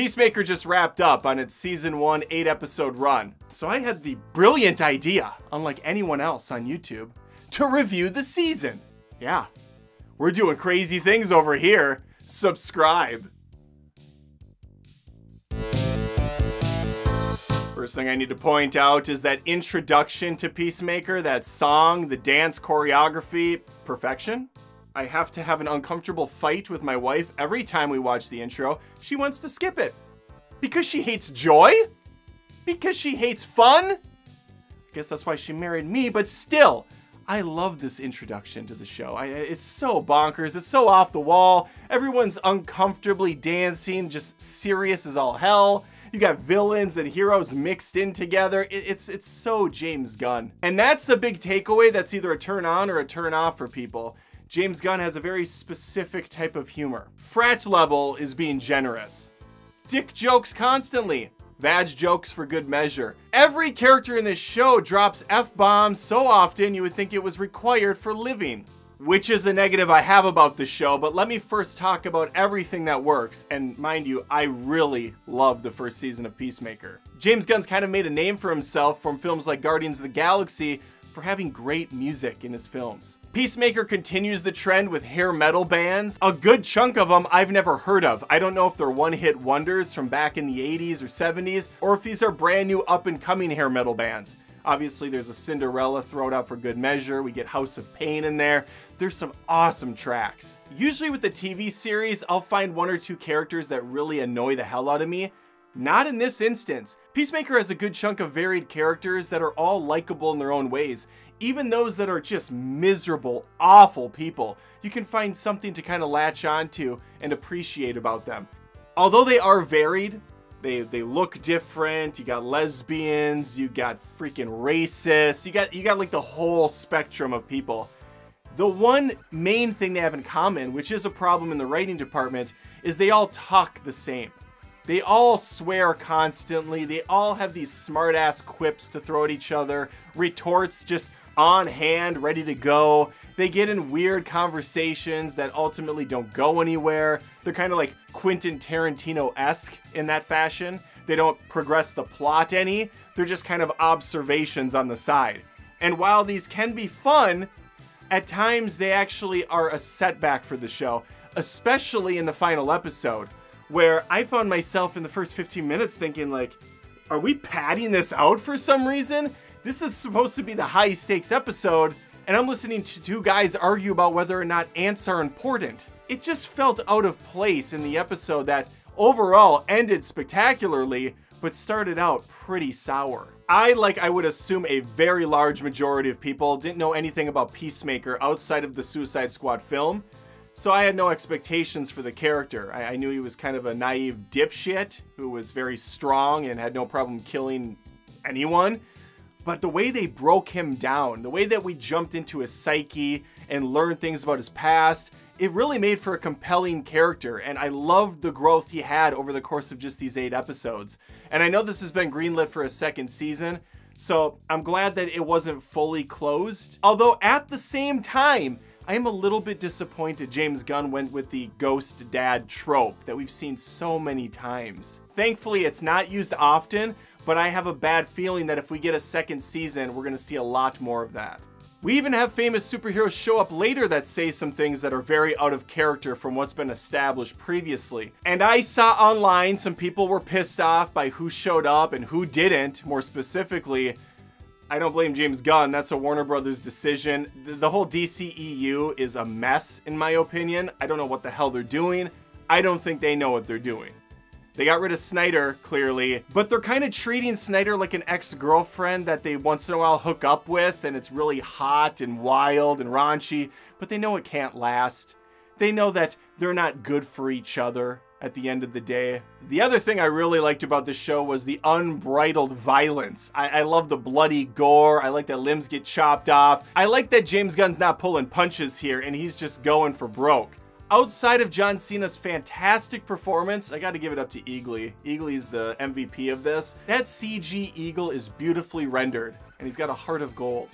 Peacemaker just wrapped up on its season one, eight episode run. So I had the brilliant idea, unlike anyone else on YouTube, to review the season. Yeah, we're doing crazy things over here. Subscribe. First thing I need to point out is that introduction to Peacemaker, that song, the dance choreography, perfection. I have to have an uncomfortable fight with my wife every time we watch the intro. She wants to skip it. Because she hates joy? Because she hates fun? I guess that's why she married me, but still, I love this introduction to the show. I, it's so bonkers, it's so off the wall. Everyone's uncomfortably dancing, just serious as all hell. You got villains and heroes mixed in together. It, it's it's so James Gunn. And that's the big takeaway that's either a turn on or a turn off for people. James Gunn has a very specific type of humor. Frat level is being generous. Dick jokes constantly. Vag jokes for good measure. Every character in this show drops F-bombs so often you would think it was required for living which is a negative I have about the show, but let me first talk about everything that works. And mind you, I really love the first season of Peacemaker. James Gunn's kind of made a name for himself from films like Guardians of the Galaxy for having great music in his films. Peacemaker continues the trend with hair metal bands. A good chunk of them I've never heard of. I don't know if they're one-hit wonders from back in the 80s or 70s, or if these are brand new up-and-coming hair metal bands. Obviously, there's a Cinderella thrown out for good measure. We get House of Pain in there. There's some awesome tracks. Usually with the TV series, I'll find one or two characters that really annoy the hell out of me. Not in this instance. Peacemaker has a good chunk of varied characters that are all likable in their own ways. Even those that are just miserable, awful people, you can find something to kind of latch onto and appreciate about them. Although they are varied, they they look different. You got lesbians, you got freaking racists, you got you got like the whole spectrum of people. The one main thing they have in common, which is a problem in the writing department, is they all talk the same. They all swear constantly. They all have these smart-ass quips to throw at each other, retorts just on hand, ready to go. They get in weird conversations that ultimately don't go anywhere. They're kind of like Quentin Tarantino-esque in that fashion. They don't progress the plot any. They're just kind of observations on the side. And while these can be fun, at times they actually are a setback for the show, especially in the final episode, where I found myself in the first 15 minutes thinking like, are we padding this out for some reason? This is supposed to be the high stakes episode, and I'm listening to two guys argue about whether or not ants are important. It just felt out of place in the episode that overall ended spectacularly, but started out pretty sour. I, like I would assume a very large majority of people, didn't know anything about Peacemaker outside of the Suicide Squad film, so I had no expectations for the character. I, I, knew he was kind of a naive dipshit who was very strong and had no problem killing anyone. But the way they broke him down, the way that we jumped into his psyche and learned things about his past, it really made for a compelling character. And I loved the growth he had over the course of just these eight episodes. And I know this has been greenlit for a second season, so I'm glad that it wasn't fully closed. Although at the same time, I am a little bit disappointed James Gunn went with the ghost dad trope that we've seen so many times. Thankfully, it's not used often, but I have a bad feeling that if we get a second season, we're gonna see a lot more of that. We even have famous superheroes show up later that say some things that are very out of character from what's been established previously. And I saw online some people were pissed off by who showed up and who didn't, more specifically. I don't blame James Gunn, that's a Warner Brothers decision. The whole DCEU is a mess, in my opinion. I don't know what the hell they're doing. I don't think they know what they're doing. They got rid of Snyder, clearly, but they're kind of treating Snyder like an ex-girlfriend that they once in a while hook up with, and it's really hot and wild and raunchy, but they know it can't last. They know that they're not good for each other at the end of the day. The other thing I really liked about the show was the unbridled violence. I, I love the bloody gore. I like that limbs get chopped off. I like that James Gunn's not pulling punches here and he's just going for broke. Outside of John Cena's fantastic performance, I got to give it up to Eagly. Eagly's the MVP of this. That CG eagle is beautifully rendered, and he's got a heart of gold.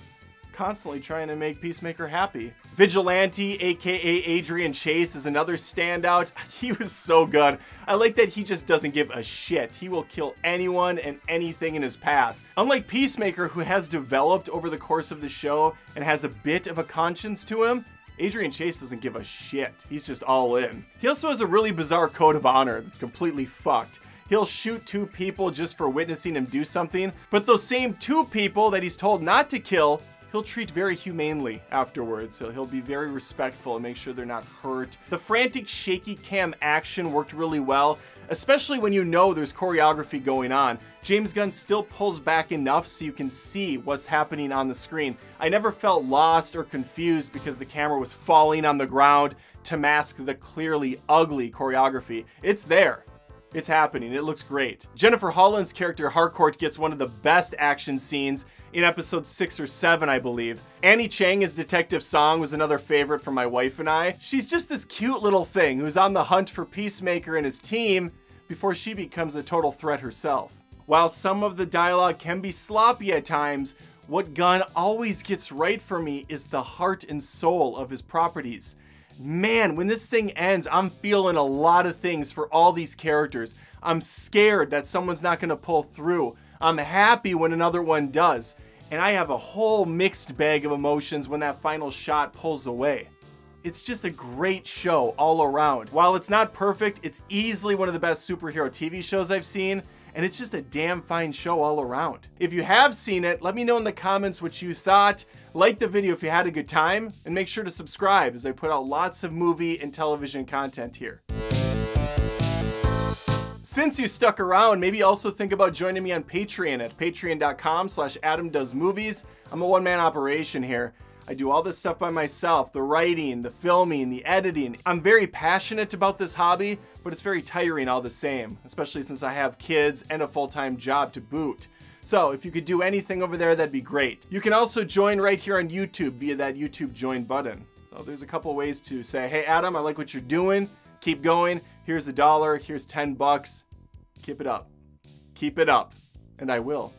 Constantly trying to make Peacemaker happy. Vigilante, aka Adrian Chase, is another standout. He was so good. I like that he just doesn't give a shit. He will kill anyone and anything in his path. Unlike Peacemaker, who has developed over the course of the show and has a bit of a conscience to him, Adrian Chase doesn't give a shit. He's just all in. He also has a really bizarre code of honor that's completely fucked. He'll shoot two people just for witnessing him do something, but those same two people that he's told not to kill, he'll treat very humanely afterwards. So he'll be very respectful and make sure they're not hurt. The frantic shaky cam action worked really well, especially when you know there's choreography going on. James Gunn still pulls back enough so you can see what's happening on the screen. I never felt lost or confused because the camera was falling on the ground to mask the clearly ugly choreography. It's there. It's happening. It looks great. Jennifer Holland's character Harcourt gets one of the best action scenes in episode 6 or 7, I believe. Annie Chang as Detective Song was another favorite for my wife and I. She's just this cute little thing who's on the hunt for Peacemaker and his team before she becomes a total threat herself. While some of the dialogue can be sloppy at times, what Gunn always gets right for me is the heart and soul of his properties man, when this thing ends, I'm feeling a lot of things for all these characters. I'm scared that someone's not to pull through. I'm happy when another one does. And I have a whole mixed bag of emotions when that final shot pulls away. It's just a great show all around. While it's not perfect, it's easily one of the best superhero TV shows I've seen, and it's just a damn fine show all around. If you have seen it, let me know in the comments what you thought. Like the video if you had a good time, and make sure to subscribe as I put out lots of movie and television content here. Since you stuck around, maybe also think about joining me on Patreon at patreon.com slash adamdoesmovies. I'm a one-man operation here. I do all this stuff by myself, the writing, the filming, the editing. I'm very passionate about this hobby, but it's very tiring all the same, especially since I have kids and a full-time job to boot. So if you could do anything over there, that'd be great. You can also join right here on YouTube via that YouTube join button. So there's a couple ways to say, hey Adam, I like what you're doing. Keep going. Here's a dollar. Here's 10 bucks. Keep it up. Keep it up. And I will.